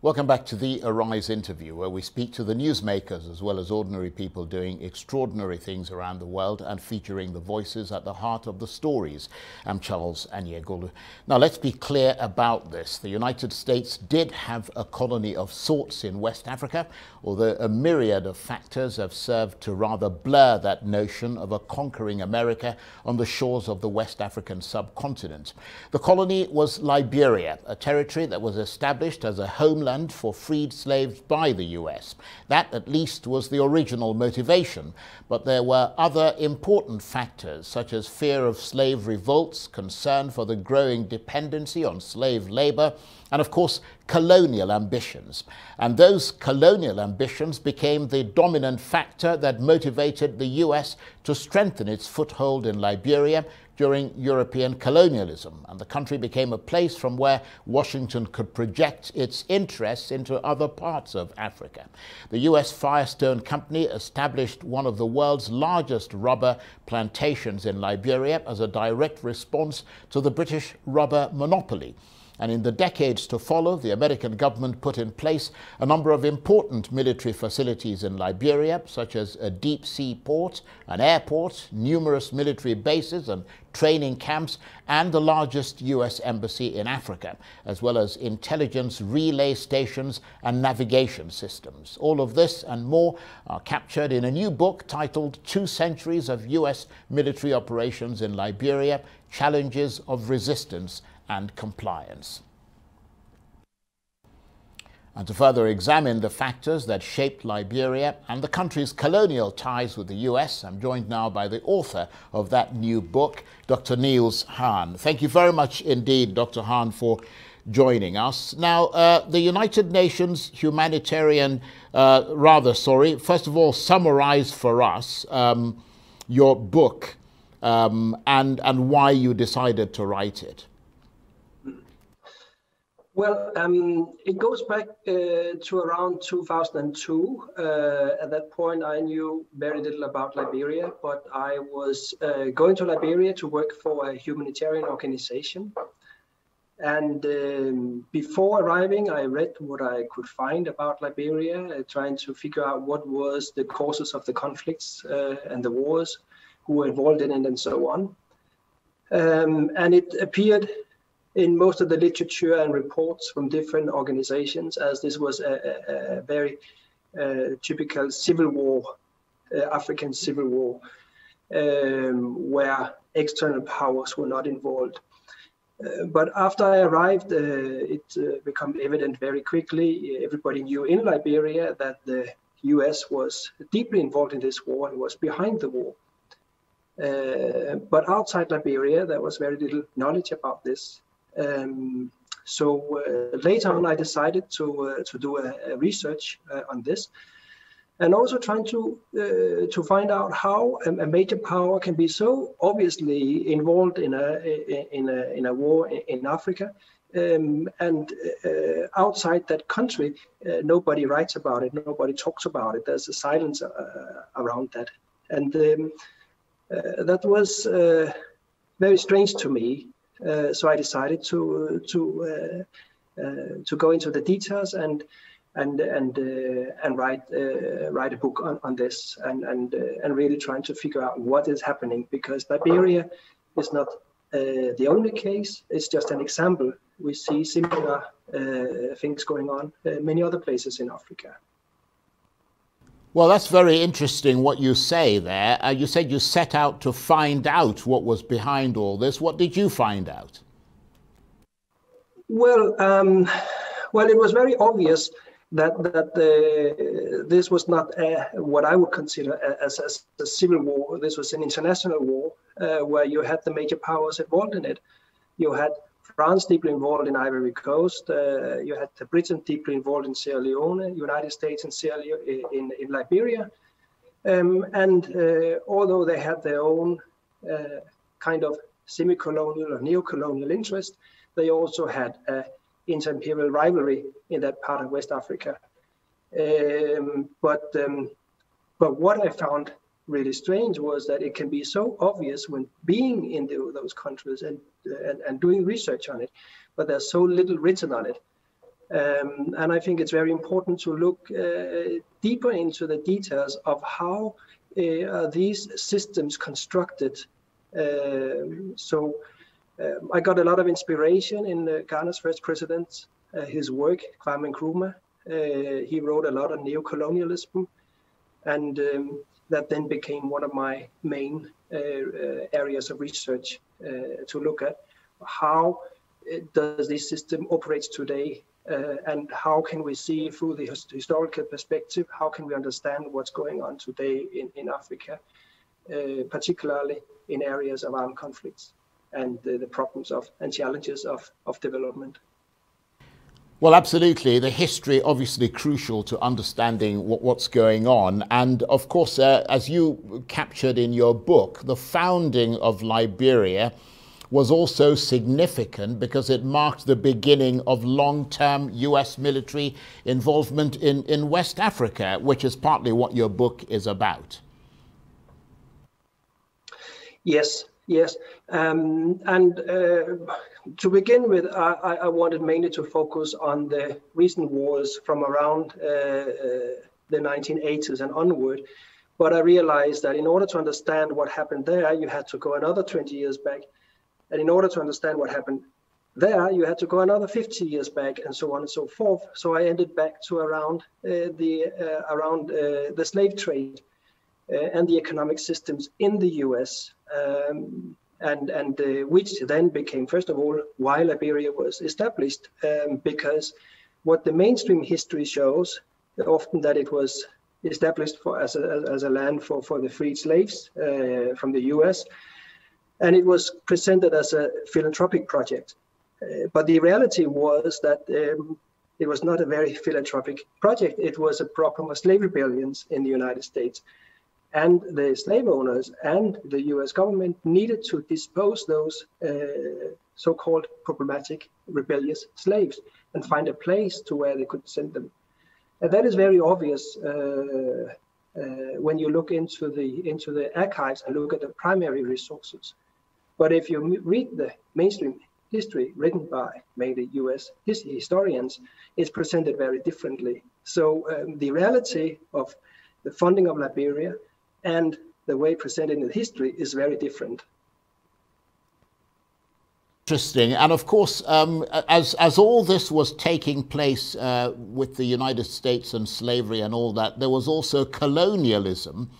Welcome back to the Arise interview, where we speak to the newsmakers as well as ordinary people doing extraordinary things around the world and featuring the voices at the heart of the stories. I'm Charles Aniagolu. Now, let's be clear about this. The United States did have a colony of sorts in West Africa, although a myriad of factors have served to rather blur that notion of a conquering America on the shores of the West African subcontinent. The colony was Liberia, a territory that was established as a homeland homeland for freed slaves by the US. That, at least, was the original motivation, but there were other important factors, such as fear of slave revolts, concern for the growing dependency on slave labor, and of course, colonial ambitions. And those colonial ambitions became the dominant factor that motivated the US to strengthen its foothold in Liberia, during European colonialism, and the country became a place from where Washington could project its interests into other parts of Africa. The U.S. Firestone Company established one of the world's largest rubber plantations in Liberia as a direct response to the British rubber monopoly. And in the decades to follow, the American government put in place a number of important military facilities in Liberia, such as a deep sea port, an airport, numerous military bases and training camps, and the largest U.S. embassy in Africa, as well as intelligence relay stations and navigation systems. All of this and more are captured in a new book titled Two Centuries of U.S. Military Operations in Liberia Challenges of Resistance and compliance. And to further examine the factors that shaped Liberia and the country's colonial ties with the US, I'm joined now by the author of that new book, Dr. Niels Hahn. Thank you very much indeed, Dr. Hahn, for joining us. Now, uh, the United Nations humanitarian, uh, rather, sorry, first of all, summarize for us um, your book um, and, and why you decided to write it. Well, um, it goes back uh, to around 2002. Uh, at that point, I knew very little about Liberia, but I was uh, going to Liberia to work for a humanitarian organization. And um, before arriving, I read what I could find about Liberia, uh, trying to figure out what was the causes of the conflicts uh, and the wars, who were involved in it, and so on. Um, and it appeared in most of the literature and reports from different organizations, as this was a, a, a very uh, typical civil war, uh, African civil war, um, where external powers were not involved. Uh, but after I arrived, uh, it uh, became evident very quickly. Everybody knew in Liberia that the US was deeply involved in this war and was behind the war. Uh, but outside Liberia, there was very little knowledge about this. Um, so uh, later on, I decided to uh, to do a, a research uh, on this, and also trying to to find out how a, major power can be so obviously involved in a in a in a war in Africa, um, and uh, outside that country, uh, nobody writes about it, nobody talks about it. There's a silence uh, around that, and um, that was very strange to me. Uh, so I decided to to uh, uh, to go into the details and and and and write write a book on, on this and and and really trying to figure out what is happening because Liberia is not the only case. It's just an example. We see similar things going on many other places in Africa. Well, that's very interesting what you say there. Uh, you said you set out to find out what was behind all this. What did you find out? Well, um, well, it was very obvious that that uh, this was not a, what I would consider as, as, a civil war. This was an international war uh, where you had the major powers involved in it. You had France deeply involved in Ivory Coast. Uh, you had Britain deeply involved in Sierra Leone, United States and Sierra Leone in, in Liberia. Um, and uh, although they had their own uh, kind of semi-colonial or neo-colonial interest, they also had an inter-imperial rivalry in that part of West Africa. Um, but um, but what I found really strange was that it can be so obvious when being in the, those countries and, and, and doing research on it, but there's so little written on it. Um, and I think it's very important to look uh, deeper into the details of how uh, these systems constructed. Um, so um, I got a lot of inspiration in uh, Ghana's first president, uh, his work, Kwame Nkrumah. Uh, he wrote a lot on neo-colonialism, and um, that then became one of my main areas of research to look at how does this system operates today uh, and how can we see through the historical perspective, how can we understand what's going on today in, in Africa, uh, particularly in areas of armed conflicts and uh, the problems of and challenges of, of development. Well, absolutely. The history obviously crucial to understanding what, what's going on. And of course, uh, as you captured in your book, the founding of Liberia was also significant because it marked the beginning of long-term US military involvement in, in West Africa, which is partly what your book is about. Yes, yes. Um, and uh, to begin with, I, I, wanted mainly to focus on the recent wars from around uh, uh, the 1980s and onward. But I realized that in order to understand what happened there, you had to go another 20 years back. And in order to understand what happened there, you had to go another 50 years back and so on and so forth. So I ended back to around uh, the uh, around uh, the slave trade uh, and the economic systems in the US, um, and and uh, which then became first of all why Liberia was established, um, because what the mainstream history shows often that it was established for as a, as a land for, for the freed slaves uh, from the US and it was presented as a philanthropic project. Uh, but the reality was that um, it was not a very philanthropic project. It was a problem of slave rebellions in the United States. And the slave owners and the US government needed to dispose those uh, so-called problematic rebellious slaves and find a place to where they could send them. And that is very obvious uh, uh, when you look into the into the archives and look at the primary resources. But if you read the mainstream history written by mainly US historians, it's presented very differently. So um, the reality of the funding of Liberia and the way presented in history is very different. Interesting. And of course, um, as, as all this was taking place uh, with the United States and slavery and all that, there was also colonialism,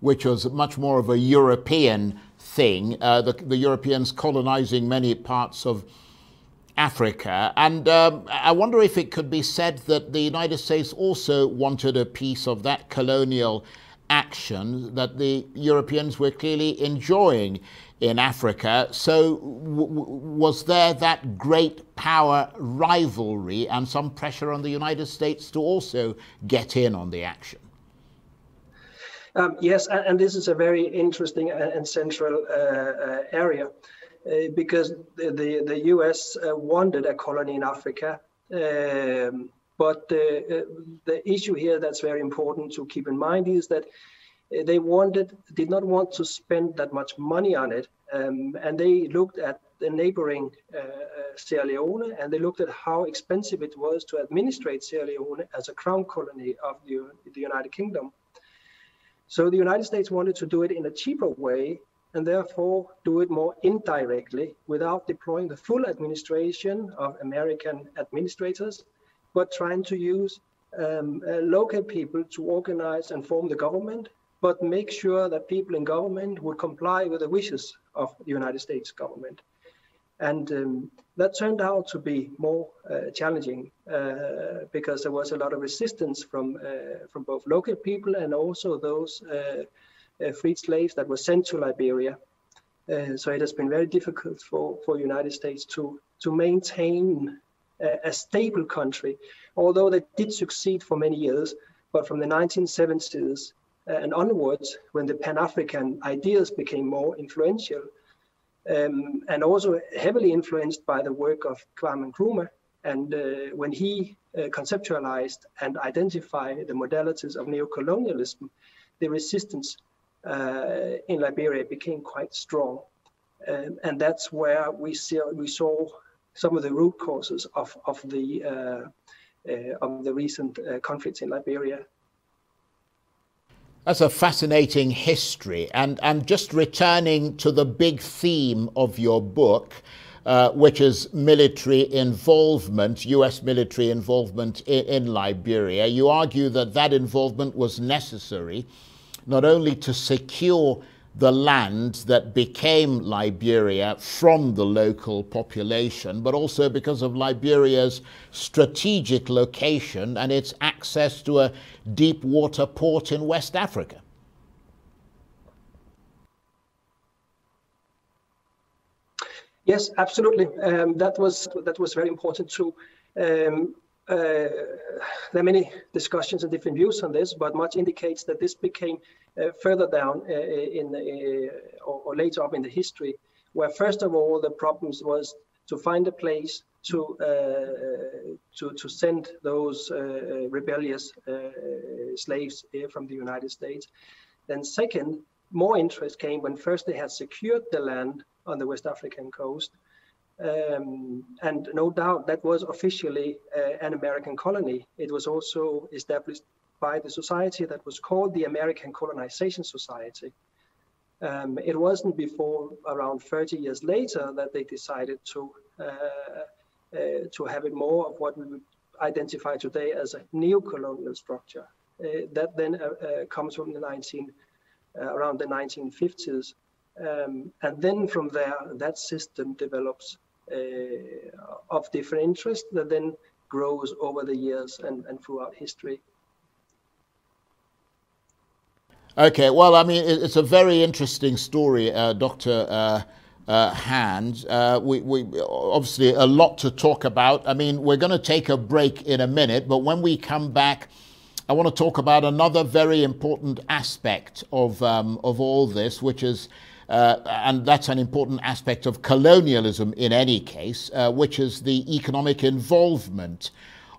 which was much more of a European thing, uh, the, the, Europeans colonizing many parts of Africa. And um, I wonder if it could be said that the United States also wanted a piece of that colonial action that the Europeans were clearly enjoying in Africa. So, was there that great power rivalry and some pressure on the United States to also get in on the action? Um, yes, and, and, this is a very interesting and central uh, uh, area uh, because the, the, the US uh, wanted a colony in Africa. Um, but the, uh, the issue here that's very important to keep in mind is that they wanted, did not want to spend that much money on it. Um, and they looked at the neighboring uh, Sierra Leone and they looked at how expensive it was to administrate Sierra Leone as a crown colony of the, the United Kingdom. So the United States wanted to do it in a cheaper way and therefore do it more indirectly without deploying the full administration of American administrators, but trying to use um, uh, local people to organize and form the government, but make sure that people in government would comply with the wishes of the United States government. And um, that turned out to be more uh, challenging uh, because there was a lot of resistance from uh, from both local people and also those uh, uh, freed slaves that were sent to Liberia. So it has been very difficult for for United States to to maintain a, stable country, although they did succeed for many years. But from the 1970s and onwards, when the Pan-African ideas became more influential, um, and also heavily influenced by the work of Kwame Nkrumah. And uh, when he uh, conceptualized and identified the modalities of neocolonialism, the resistance uh, in Liberia became quite strong. Um, and that's where we, see, we saw some of the root causes of of the uh, uh, of the recent uh, conflicts in Liberia. That's a fascinating history, and and just returning to the big theme of your book. Uh, which is military involvement, US military involvement in, in, Liberia. You argue that that involvement was necessary not only to secure the land that became Liberia from the local population, but also because of Liberia's strategic location and its access to a deep water port in West Africa. Yes, absolutely. Um, that was that was very important too. Um, uh, there are many discussions and different views on this, but much indicates that this became Uh, further down uh, uh in uh, or, or, later up in the history, where first of all the problems was to find a place to to to send those rebellious slaves from the United States. Then second, more interest came when first they had secured the land on the West African coast. Um, and no doubt that was officially uh, an American colony. It was also established by the society that was called the American Colonization Society. Um, it wasn't before around 30 years later that they decided to uh, uh, to have it more of what we would identify today as a neo-colonial structure. Uh, that then uh, uh, comes from the 19 around the 1950s, um, and then from there that system develops of different interests that then grows over the years and, and throughout history. Okay, well, I mean, it's a very interesting story, uh, Dr. Uh, uh, Hahn. Uh, we, we, obviously a lot to talk about. I mean, we're going to take a break in a minute, but when we come back, I want to talk about another very important aspect of um, of all this, which is. Uh, and that's an important aspect of colonialism in any case, uh, which is the economic involvement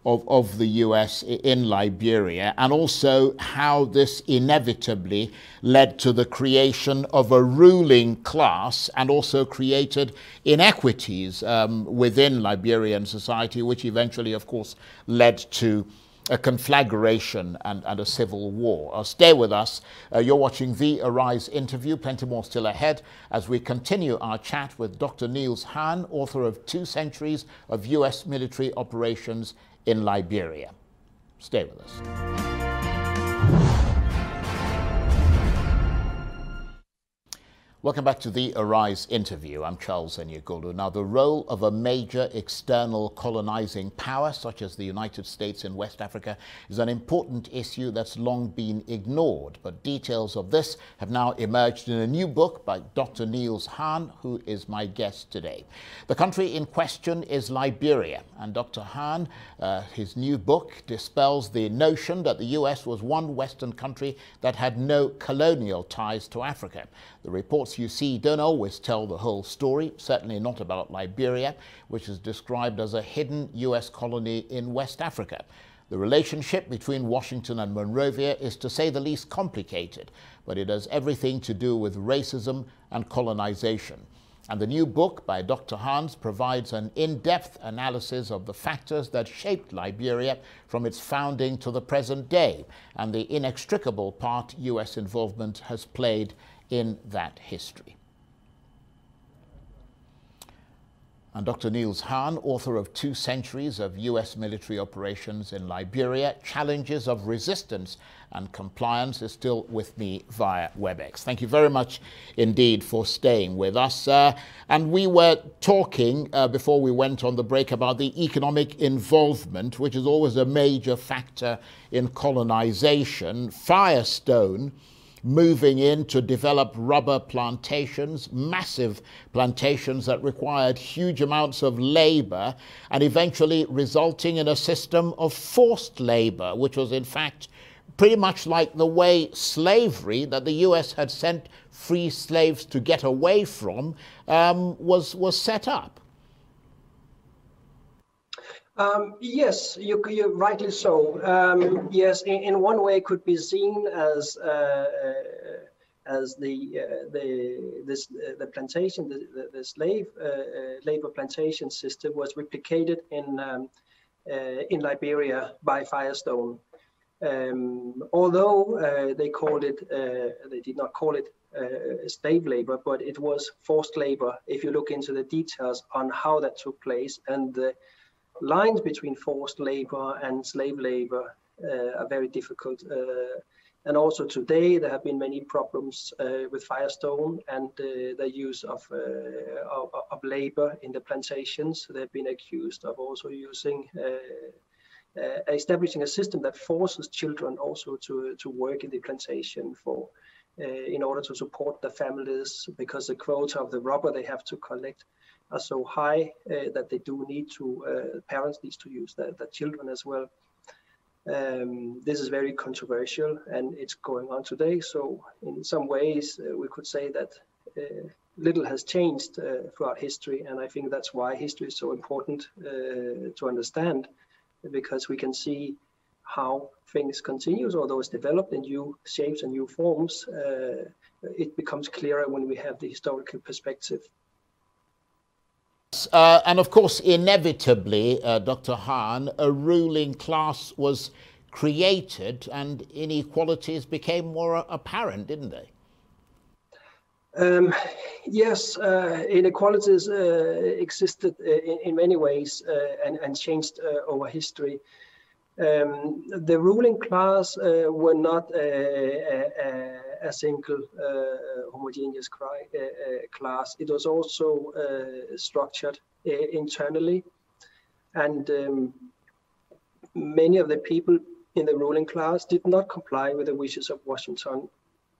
of, of the US in Liberia, and also how this inevitably led to the creation of a ruling class and also created inequities um, within Liberian society, which eventually, of course, led to a conflagration and, and a civil war. Uh, stay with us. Uh, you're watching the Arise interview. Plenty more still ahead as we continue our chat with Dr. Niels Hahn, author of Two Centuries of U.S. Military Operations in Liberia. Stay with us. Welcome back to the Arise interview. I'm Charles Aniagolu. Now, the role of a major external colonizing power, such as the United States in West Africa, is an important issue that's long been ignored. But details of this have now emerged in a new book by Dr. Niels Hahn, who is my guest today. The country in question is Liberia, and Dr. Hahn, uh, his new book, dispels the notion that the U.S. was one Western country that had no colonial ties to Africa. The you see don't always tell the whole story, certainly not about Liberia, which is described as a hidden US colony in West Africa. The relationship between Washington and Monrovia is to say the least complicated, but it has everything to do with racism and colonization. And the new book by Dr. Hahn's provides an in depth analysis of the factors that shaped Liberia from its founding to the present day and the inextricable part U.S. involvement has played in that history. And Dr. Niels Hahn, author of Two Centuries of U.S. Military Operations in Liberia, Challenges of Resistance and Compliance, is still with me via WebEx. Thank you very much indeed for staying with us. Uh, and we were talking uh, before we went on the break about the economic involvement, which is always a major factor in colonization. Firestone moving in to develop rubber plantations, massive plantations that required huge amounts of labor, and eventually resulting in a system of forced labor, which was in fact pretty much like the way slavery that the US had sent free slaves to get away from um, was, was set up. Um, yes, you, you rightly so. Um, yes, in, in, one way, it could be seen as uh, as the uh, the this uh, the plantation the, the, the slave uh, uh labor plantation system was replicated in um, uh, in Liberia by Firestone. Um, although uh, they called it, they did not call it slave labor, but it was forced labor. If you look into the details on how that took place and the lines between forced labor and slave labor are very difficult and also today, there have been many problems uh, with Firestone and uh, the use of, uh, of, of, labor in the plantations. They've been accused of also using, uh, uh, establishing a system that forces children also to, to work in the plantation for, uh, in order to support the families because the quota of the rubber they have to collect are so high that they do need to, parents need to use the, the children as well. Um, this is very controversial and it's going on today. So in some ways, uh, we could say that uh, little has changed uh, throughout history. And I think that's why history is so important uh, to understand, because we can see how things continues, although it's developed in new shapes and new forms. Uh, it becomes clearer when we have the historical perspective. Uh, and of course, inevitably, uh, Dr. Hahn, a ruling class was created and inequalities became more apparent, didn't they? Um, yes, uh, inequalities uh, existed uh, in, in, many ways uh, and, and, changed over history. Um, the ruling class were not a, single uh, homogeneous uh, uh, class. It was also structured internally. And um, many of the people in the ruling class did not comply with the wishes of Washington.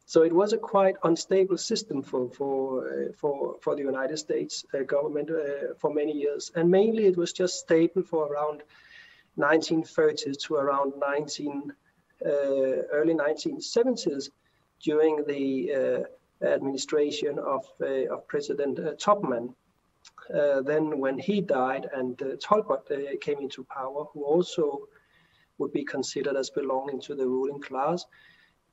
So it was a quite unstable system for for uh, for for the United States uh, government uh, for many years, and mainly it was just stable for around 1930s to around 19 early 1970s, during the uh, administration of, uh, of President uh, Tubman. then when he died and Tolbert came into power, who also would be considered as belonging to the ruling class,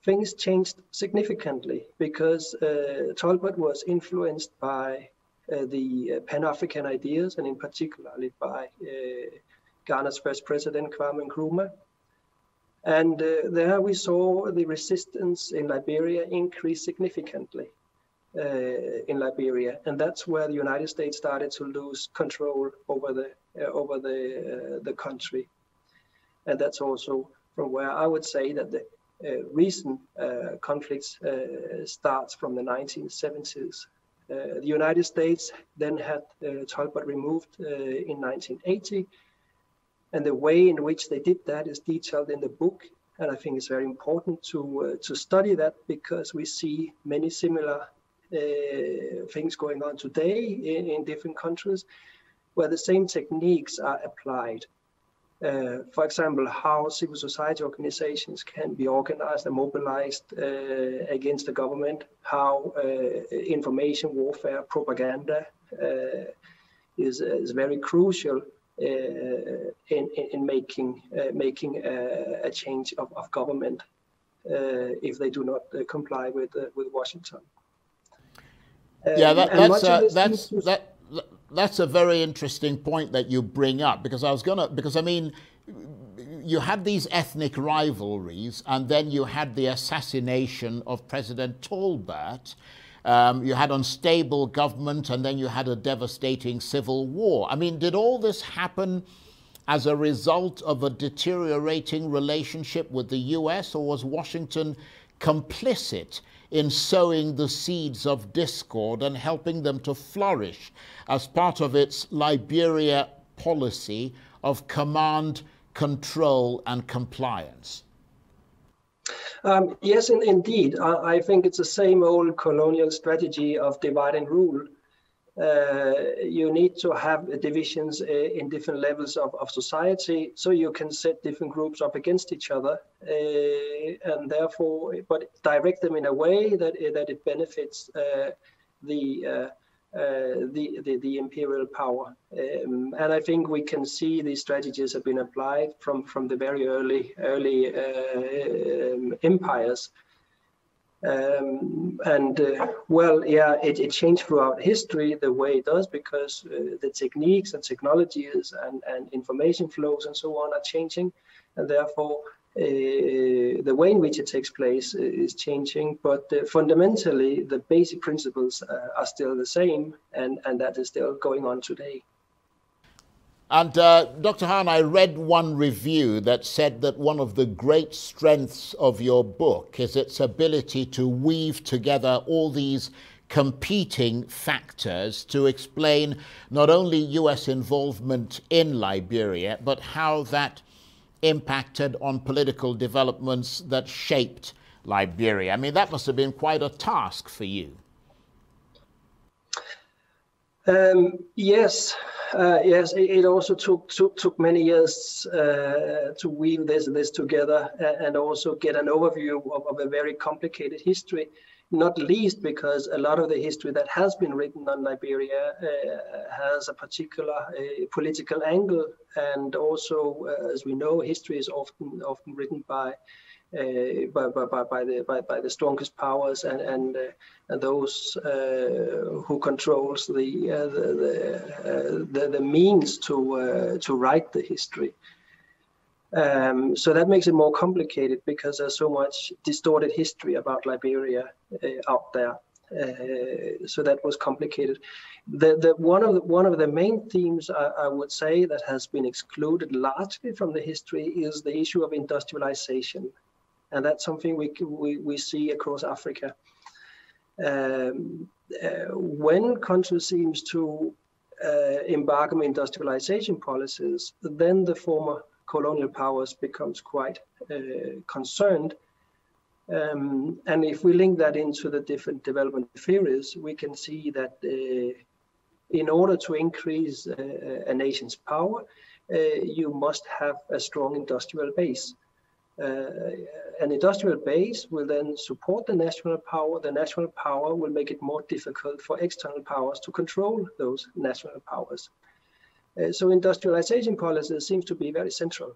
things changed significantly because uh, Tolbert was influenced by uh, the uh, Pan-African ideas and in particularly by Ghana's first president, Kwame Nkrumah, and uh, there we saw the resistance in Liberia increase significantly uh, in Liberia. And that's where the United States started to lose control over the, uh, over the, uh, the country. And that's also from where I would say that the uh, recent uh, conflicts starts from the 1970s. the United States then had Tolbert removed in 1980 and the way in which they did that is detailed in the book. And I think it's very important to, uh, to study that because we see many similar uh, things going on today in, in, different countries where the same techniques are applied. Uh, for example, how civil society organizations can be organized and mobilized uh, against the government, how uh, information warfare, propaganda uh, is, is very crucial Uh, in, in making uh, making a, a, change of, of government uh, if they do not uh, comply with with Washington. yeah, that, um, that's a, that's that that's a very interesting point that you bring up because I was gonna because I mean you had these ethnic rivalries and then you had the assassination of President Tolbert um, you had unstable government, and then you had a devastating civil war. I mean, did all this happen as a result of a deteriorating relationship with the US, or was Washington complicit in sowing the seeds of discord and helping them to flourish as part of its Liberia policy of command, control, and compliance? Um, yes, in, indeed. I, I, think it's the same old colonial strategy of divide and rule. Uh, you need to have divisions uh, in different levels of, of society so you can set different groups up against each other uh, and therefore but direct them in a way that that it benefits uh, the uh, the, the, the imperial power. Um, and I think we can see these strategies have been applied from, from the very early early uh, um, empires. Um, and uh, well, yeah, it, it, changed throughout history the way it does because uh, the techniques and technologies and, and information flows and so on are changing, and therefore uh, the way in which it takes place is changing. But fundamentally, the basic principles uh, are still the same, and, and that is still going on today. And uh, Dr. Hahn, I read one review that said that one of the great strengths of your book is its ability to weave together all these competing factors to explain not only US involvement in Liberia, but how that impacted on political developments that shaped Liberia. I mean, that must have been quite a task for you. Um, yes, uh, yes. It, it, also took, took took many years uh, to weave this this together and also get an overview of, of, a very complicated history. Not least because a lot of the history that has been written on Liberia uh, has a particular uh, political angle, and also, uh, as we know, history is often often written by uh, by, by, by, the by, by the strongest powers and and, uh, and those uh, who controls the the, the, the, the means to to write the history. Um, so that makes it more complicated because there's so much distorted history about Liberia out there. Uh, so that was complicated. The, the, one of the, one of the main themes I, I, would say that has been excluded largely from the history is the issue of industrialization and that's something we we, we see across Africa. Um, uh, when countries seems to uh, embark on industrialization policies, then the former colonial powers becomes quite uh, concerned. Um, and if we link that into the different development theories, we can see that uh, in order to increase uh, a nation's power, you must have a strong industrial base. Uh, an industrial base will then support the national power. The national power will make it more difficult for external powers to control those national powers. Uh, so industrialization policy seems to be very central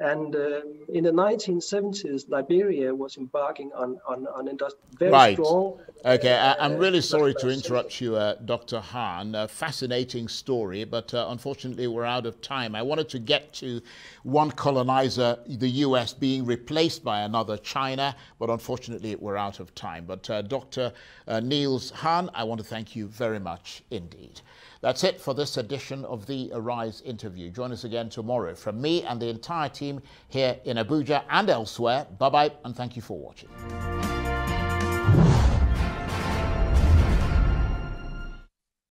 and uh, in the 1970s, Liberia was embarking on on, on very right. strong. Okay, uh, I'm really sorry to interrupt you, uh, Dr. Hahn. A fascinating story, but uh, unfortunately we're out of time. I wanted to get to one colonizer, the U.S. being replaced by another, China, but unfortunately we're out of time. But uh, Dr. Uh, Niels Hahn, I want to thank you very much indeed. That's it for this edition of the Arise interview. Join us again tomorrow from me and the entire team here in Abuja and elsewhere. Bye bye, and thank you for watching.